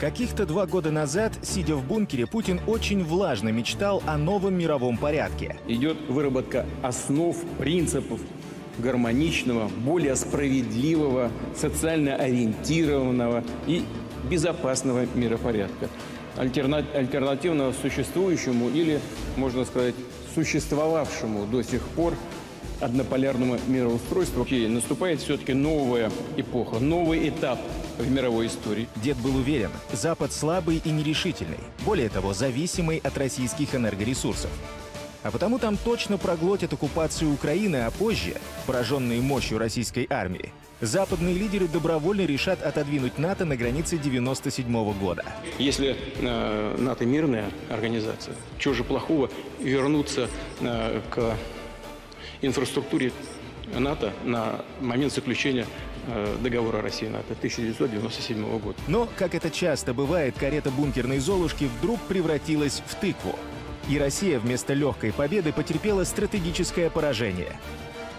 Каких-то два года назад, сидя в бункере, Путин очень влажно мечтал о новом мировом порядке. Идет выработка основ, принципов гармоничного, более справедливого, социально ориентированного и безопасного миропорядка. Альтерна- альтернативного существующему или, можно сказать, существовавшему до сих пор однополярному мироустройству. И наступает все-таки новая эпоха, новый этап в мировой истории. Дед был уверен, Запад слабый и нерешительный, более того, зависимый от российских энергоресурсов. А потому там точно проглотят оккупацию Украины, а позже, пораженные мощью российской армии, западные лидеры добровольно решат отодвинуть НАТО на границе 97 года. Если э, НАТО мирная организация, чего же плохого вернуться э, к инфраструктуре НАТО на момент заключения э, договора России-НАТО 1997 года. Но, как это часто бывает, карета бункерной Золушки вдруг превратилась в тыкву. И Россия вместо легкой победы потерпела стратегическое поражение.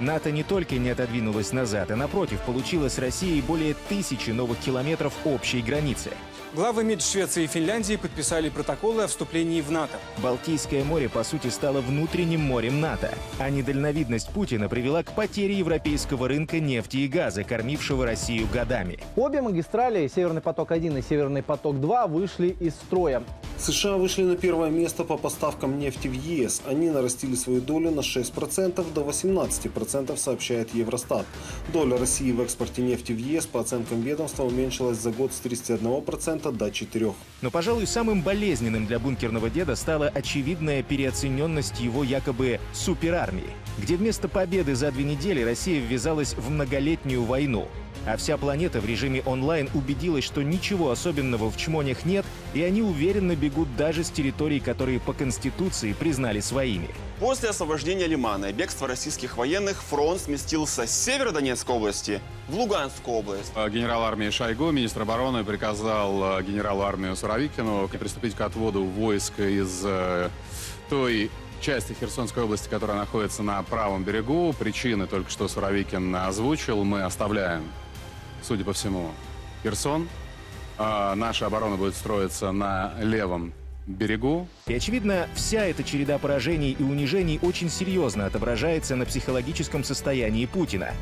НАТО не только не отодвинулась назад, а напротив, получила с Россией более тысячи новых километров общей границы. Главы МИД Швеции и Финляндии подписали протоколы о вступлении в НАТО. Балтийское море, по сути, стало внутренним морем НАТО, а недальновидность Путина привела к потере европейского рынка нефти и газа, кормившего Россию годами. Обе магистрали «Северный поток-1» и «Северный поток-2» вышли из строя. США вышли на первое место по поставкам нефти в ЕС. Они нарастили свою долю на 6% до 18%, сообщает Евростат. Доля России в экспорте нефти в ЕС, по оценкам ведомства, уменьшилась за год с 31% до 4%. Но, пожалуй, самым болезненным для бункерного деда стала очевидная переоцененность его якобы суперармии, где вместо победы за две недели Россия ввязалась в многолетнюю войну. А вся планета в режиме онлайн убедилась, что ничего особенного в чмонях нет, и они уверенно бегут даже с территорий, которые по Конституции признали своими. После освобождения Лимана и бегства российских военных фронт сместился с Северодонецкой области в Луганскую область. А Генерал армии Шойгу, министр обороны, приказал э, генералу армии Суровикину приступить к отводу войск из э, той части Херсонской области, которая находится на правом берегу. Причины только что Суровикин озвучил. Мы оставляем, судя по всему, Херсон. А наша оборона будет строиться на левом берегу. И, очевидно, вся эта череда поражений и унижений очень серьезно отображается на психологическом состоянии Путина.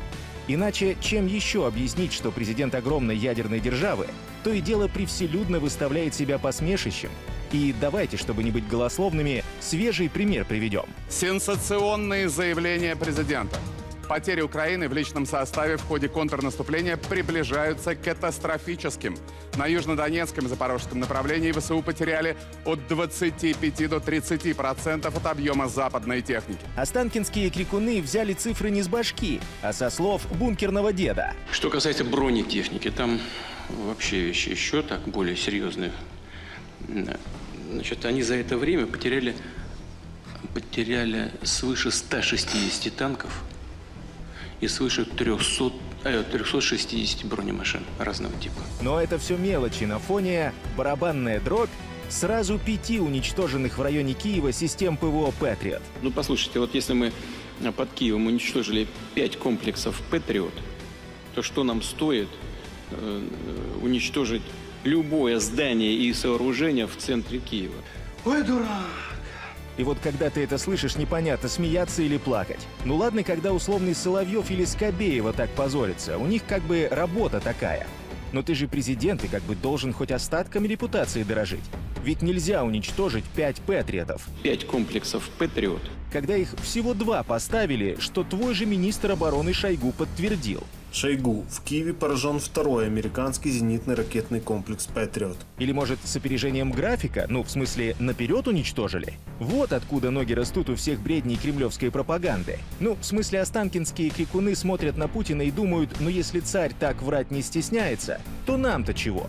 Иначе чем еще объяснить, что президент огромной ядерной державы то и дело привселюдно выставляет себя посмешищем? И давайте, чтобы не быть голословными, свежий пример приведем. Сенсационные заявления президента. Потери Украины в личном составе в ходе контрнаступления приближаются к катастрофическим. На южнодонецком и запорожском направлении ВСУ потеряли от 25 до 30 процентов от объема западной техники. Останкинские крикуны взяли цифры не с башки, а со слов бункерного деда. Что касается бронетехники, там вообще вещи еще так более серьезные. Значит, они за это время потеряли, потеряли свыше 160 танков и свыше 300, э, 360 бронемашин разного типа. Но это все мелочи на фоне барабанная дробь сразу пяти уничтоженных в районе Киева систем ПВО «Патриот». Ну, послушайте, вот если мы под Киевом уничтожили 5 комплексов «Патриот», то что нам стоит э, уничтожить любое здание и сооружение в центре Киева? Ой, дурак! И вот когда ты это слышишь, непонятно, смеяться или плакать. Ну ладно, когда условный Соловьев или Скобеева так позорится, у них как бы работа такая. Но ты же президент и как бы должен хоть остатками репутации дорожить. Ведь нельзя уничтожить пять патриотов. Пять комплексов «Патриот». Когда их всего два поставили, что твой же министр обороны Шойгу подтвердил. Шойгу. В Киеве поражен второй американский зенитный ракетный комплекс «Патриот». Или, может, с опережением графика? Ну, в смысле, наперед уничтожили? Вот откуда ноги растут у всех бредней кремлевской пропаганды. Ну, в смысле, останкинские крикуны смотрят на Путина и думают, ну если царь так врать не стесняется, то нам-то чего?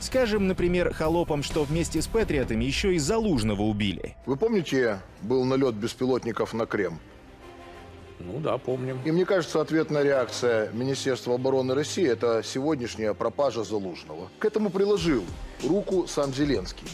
Скажем, например, холопам, что вместе с патриотами еще и Залужного убили. Вы помните, был налет беспилотников на Крем? Ну да, помним. И мне кажется, ответная реакция Министерства обороны России – это сегодняшняя пропажа Залужного. К этому приложил руку сам Зеленский.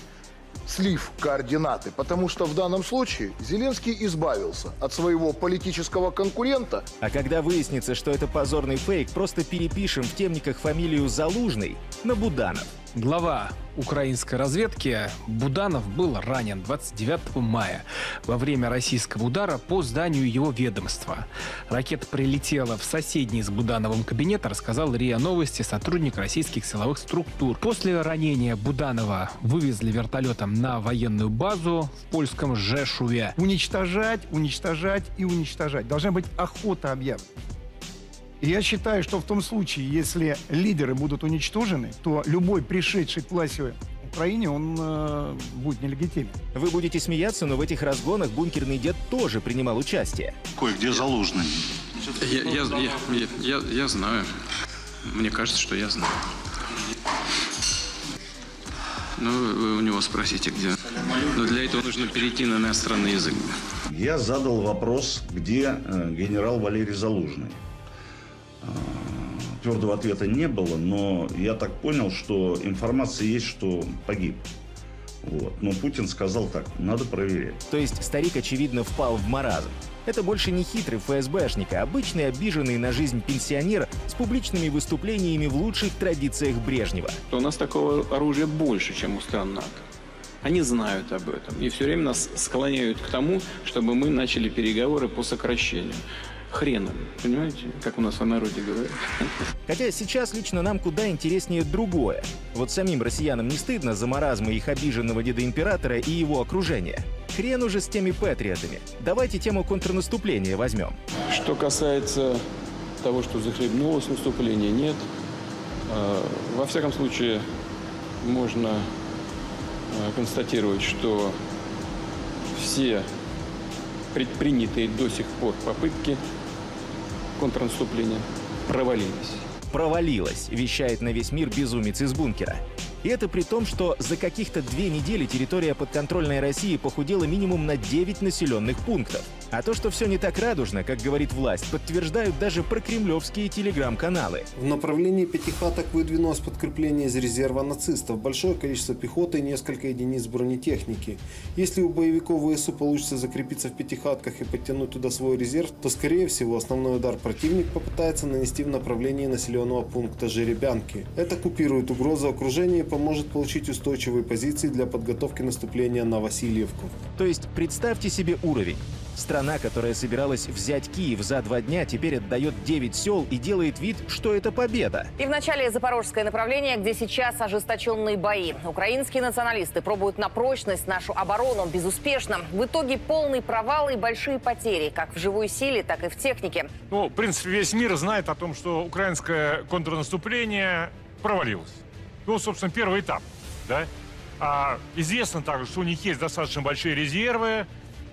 Слив координаты, потому что в данном случае Зеленский избавился от своего политического конкурента. А когда выяснится, что это позорный фейк, просто перепишем в темниках фамилию Залужный на Буданов. Глава украинской разведки Буданов был ранен 29 мая во время российского удара по зданию его ведомства. Ракета прилетела в соседний с Будановым кабинет, рассказал РИА Новости сотрудник российских силовых структур. После ранения Буданова вывезли вертолетом на военную базу в польском Жешуве. Уничтожать, уничтожать и уничтожать. Должна быть охота объявлена. Я считаю, что в том случае, если лидеры будут уничтожены, то любой пришедший к власти в Украине, он э, будет нелегитимен. Вы будете смеяться, но в этих разгонах бункерный дед тоже принимал участие. Кое-где залужный. Я, я, я, я, я знаю. Мне кажется, что я знаю. Ну, вы у него спросите, где. Но для этого нужно перейти на иностранный язык. Я задал вопрос, где э, генерал Валерий Залужный. Твердого ответа не было, но я так понял, что информация есть, что погиб. Вот. Но Путин сказал так, надо проверять. То есть старик, очевидно, впал в маразм. Это больше не хитрый ФСБшник, а обычный обиженный на жизнь пенсионер с публичными выступлениями в лучших традициях Брежнева. У нас такого оружия больше, чем у стран НАТО. Они знают об этом и все время нас склоняют к тому, чтобы мы начали переговоры по сокращению. Хреном, понимаете, как у нас в народе говорят. Хотя сейчас лично нам куда интереснее другое. Вот самим россиянам не стыдно за маразмы их обиженного деда-императора и его окружения. Хрен уже с теми патриотами. Давайте тему контрнаступления возьмем. Что касается того, что захлебнулось наступление, нет. А, Во всяком случае, можно а, констатировать, что все предпринятые до сих пор попытки контрнаступления провалились. Провалилась, вещает на весь мир безумец из бункера. И это при том, что за каких-то две недели территория подконтрольной России похудела минимум на 9 населенных пунктов. А то, что все не так радужно, как говорит власть, подтверждают даже прокремлевские телеграм-каналы. В направлении пятихаток выдвинулось подкрепление из резерва нацистов, большое количество пехоты и несколько единиц бронетехники. Если у боевиков ВСУ получится закрепиться в пятихатках и подтянуть туда свой резерв, то скорее всего основной удар противник попытается нанести в направлении населенного пункта Жеребянки. Это купирует угрозу окружения и поможет получить устойчивые позиции для подготовки наступления на Васильевку. То есть представьте себе уровень. Страна, которая собиралась взять Киев за два дня, теперь отдает 9 сел и делает вид, что это победа. И в начале запорожское направление, где сейчас ожесточенные бои. Украинские националисты пробуют на прочность нашу оборону безуспешно. В итоге полный провал и большие потери, как в живой силе, так и в технике. Ну, в принципе, весь мир знает о том, что украинское контрнаступление провалилось. Ну, собственно, первый этап, да. А, известно также, что у них есть достаточно большие резервы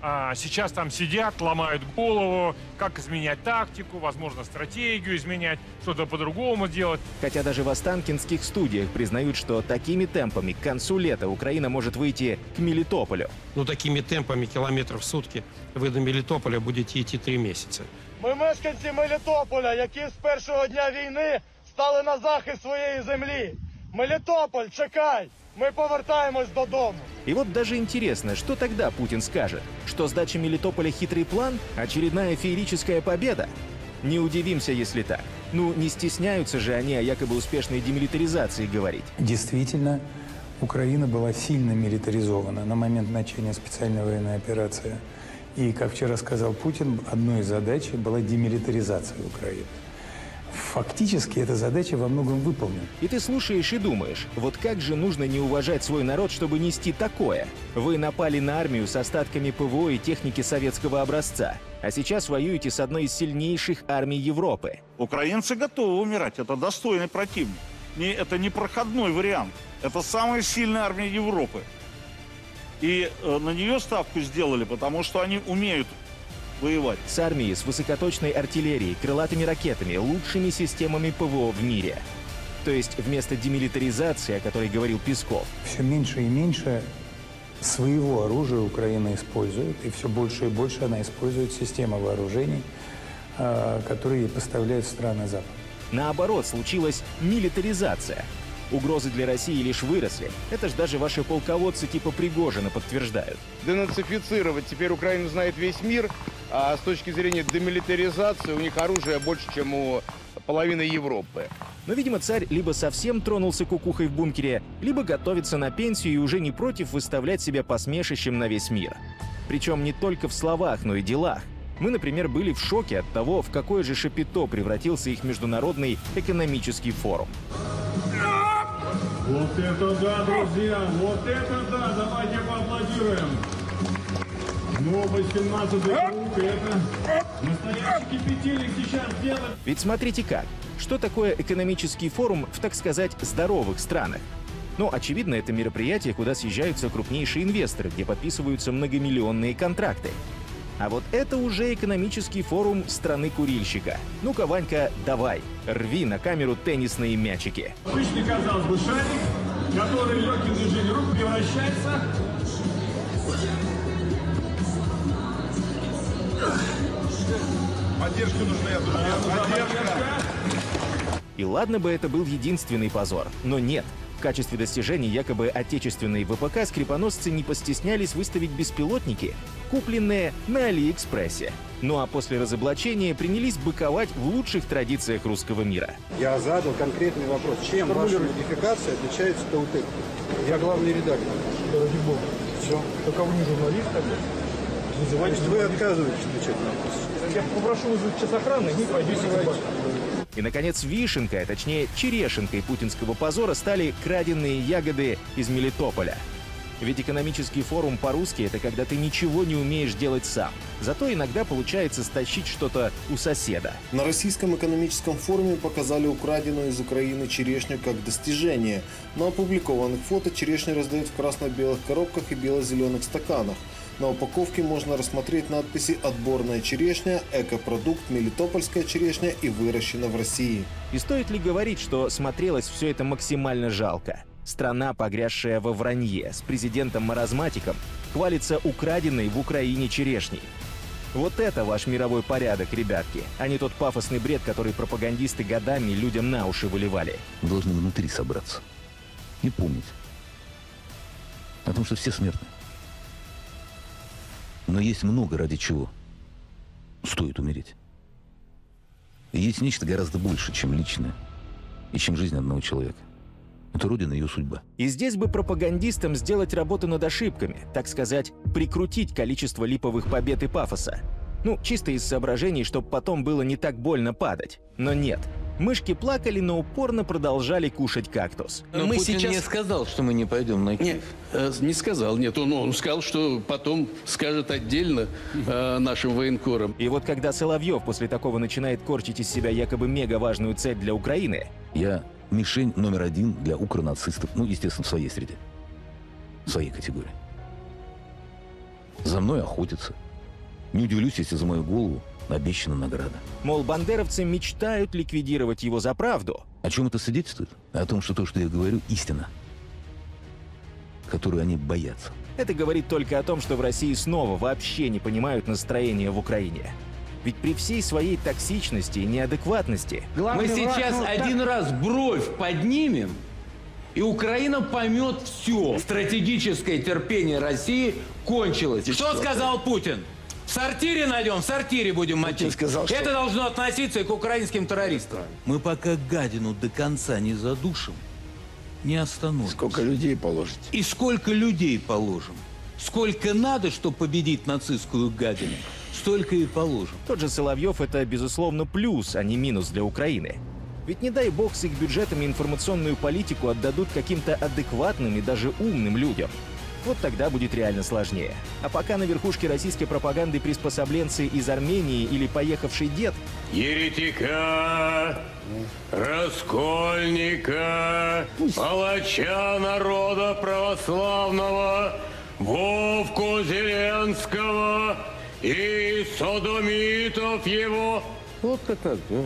А, сейчас там сидят, ломают голову, как изменять тактику, возможно, стратегию изменять, что-то по-другому делать. Хотя даже в Останкинских студиях признают, что такими темпами к концу лета Украина может выйти к Мелитополю. Ну, такими темпами кілометрів в сутки ви до Мелітополя будете йти три місяці. Ми мешканці Мелітополя, які з першого дня війни стали на захист своєї землі. Мелітополь, чекай! Ми повертаємось додому. И вот даже интересно, что тогда Путин скажет? Что сдача Мелитополя хитрый план? Очередная феерическая победа? Не удивимся, если так. Ну, не стесняются же они о якобы успешной демилитаризации говорить. Действительно, Украина была сильно милитаризована на момент начала специальной военной операции. И, как вчера сказал Путин, одной из задач была демилитаризация Украины. Фактически эта задача во многом выполнена. И ты слушаешь и думаешь, вот как же нужно не уважать свой народ, чтобы нести такое? Вы напали на армию с остатками ПВО и техники советского образца, а сейчас воюете с одной из сильнейших армий Европы. Украинцы готовы умирать, это достойный противник. Не, это не проходной вариант. Это самая сильная армия Европы. И э, на нее ставку сделали, потому что они умеют воевать. С армией, с высокоточной артиллерией, крылатыми ракетами, лучшими системами ПВО в мире. То есть вместо демилитаризации, о которой говорил Песков, Все меньше и меньше своего оружия Украина использует, и все больше и больше она использует системы вооружений, а, которые ей поставляют страны Запада. наоборот, случилась милитаризация. Угрозы для России лишь выросли. Это ж даже ваши полководцы типа Пригожина подтверждают. денацифицировать. Теперь Украину знает весь мир, а с точки зрения демилитаризации у них оружия больше, чем у половины Европы. Но, видимо, царь либо совсем тронулся кукухой в бункере, либо готовится на пенсию и уже не против выставлять себя посмешищем на весь мир. Причем не только в словах, но и делах. Мы, например, были в шоке от того, в какое же шапито превратился их международный экономический форум. Вот это да, друзья! Вот это да! Давайте поаплодируем! Ведь смотрите как. Что такое экономический форум в, так сказать, здоровых странах? Ну, очевидно, это мероприятие, куда съезжаются крупнейшие инвесторы, где подписываются многомиллионные контракты. А вот это уже экономический форум страны курильщика. Ну-ка, Ванька, давай, рви на камеру теннисные мячики. Обычный, казалось бы, шарик, который легким движением рук превращается Поддержка нужна, я думаю. Поддержка. И ладно бы это был единственный позор, но нет. В качестве достижений якобы отечественной ВПК скрипоносцы не постеснялись выставить беспилотники, купленные на Алиэкспрессе. Ну а после разоблачения принялись быковать в лучших традициях русского мира. Я задал конкретный вопрос. Чем ваша модификация отличается от? Я главный редактор. Ради бога. Все. Только вы не журналист тогда? Вызывайте. Вы отказываетесь отвечать на вопрос. Я попрошу вызвать час охраны и пойдете И, наконец, вишенкой, а точнее черешенкой путинского позора стали краденные ягоды из Мелитополя. Ведь экономический форум по-русски — это когда ты ничего не умеешь делать сам. Зато иногда получается стащить что-то у соседа. На Российском экономическом форуме показали украденную из Украины черешню как достижение. На опубликованных фото черешню раздают в красно-белых коробках и бело-зеленых стаканах. На упаковке можно рассмотреть надписи «Отборная черешня», «Экопродукт», «Мелитопольская черешня» и «Выращена в России». И стоит ли говорить, что смотрелось все это максимально жалко? Страна, погрязшая во вранье, с президентом-маразматиком, хвалится украденной в Украине черешней. Вот это ваш мировой порядок, ребятки, а не тот пафосный бред, который пропагандисты годами людям на уши выливали. Мы должны внутри собраться и помнить о том, что все смертны. Но есть много ради чего стоит умереть. Есть нечто гораздо больше, чем личное и чем жизнь одного человека. Это Родина и ее судьба. И здесь бы пропагандистам сделать работу над ошибками, так сказать, прикрутить количество липовых побед и пафоса. Ну, чисто из соображений, чтобы потом было не так больно падать. Но нет. Мышки плакали, но упорно продолжали кушать кактус. Но мы Путин не сказал, что мы не пойдем на Киев. Нет, э, не сказал. Нет, он, он сказал, что потом скажет отдельно э, нашим военкорам. И вот когда Соловьев после такого начинает корчить из себя якобы мега важную цель для Украины, Я мишень номер один для укронацистов, ну, естественно, в своей среде, в своей категории. За мной охотятся. Не удивлюсь, если за мою голову обещана награда. мол, бандеровцы мечтают ликвидировать его за правду, О чем это свидетельствует? О том, что то, что я говорю, истина, которую они боятся. это говорит только о том, что в России снова вообще не понимают настроение в Украине. Ведь при всей своей токсичности и неадекватности Мы сейчас один раз бровь поднимем, и Украина поймет все. Стратегическое терпение России кончилось. Что сказал Путин? В сортире найдем, в сортире будем мочить. сказал, что- Это должно относиться и к украинским террористам. Мы пока гадину до конца не задушим, не остановимся. Сколько людей положите? И сколько людей положим? Сколько надо, чтобы победить нацистскую гадину, столько и положим. Тот же Соловьев — это, безусловно, плюс, а не минус для Украины. Ведь не дай бог с их бюджетами информационную политику отдадут каким-то адекватным и даже умным людям. Вот тогда будет реально сложнее. А пока на верхушке российской пропаганды приспособленцы из Армении или поехавший дед, Еретика, раскольника, палача народа православного, Вовку Зеленского и содомитов его. Вот как так, да?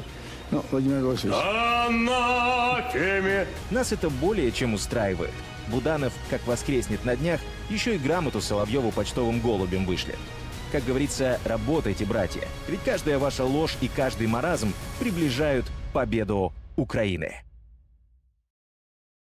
Ну, Владимир Владимирович. Анафеме. нас это более чем устраивает. Буданов, как воскреснет на днях, еще и грамоту Соловьеву почтовым голубем вышлет. Как говорится, работайте, братья. Ведь каждая ваша ложь и каждый маразм приближают победу Украины.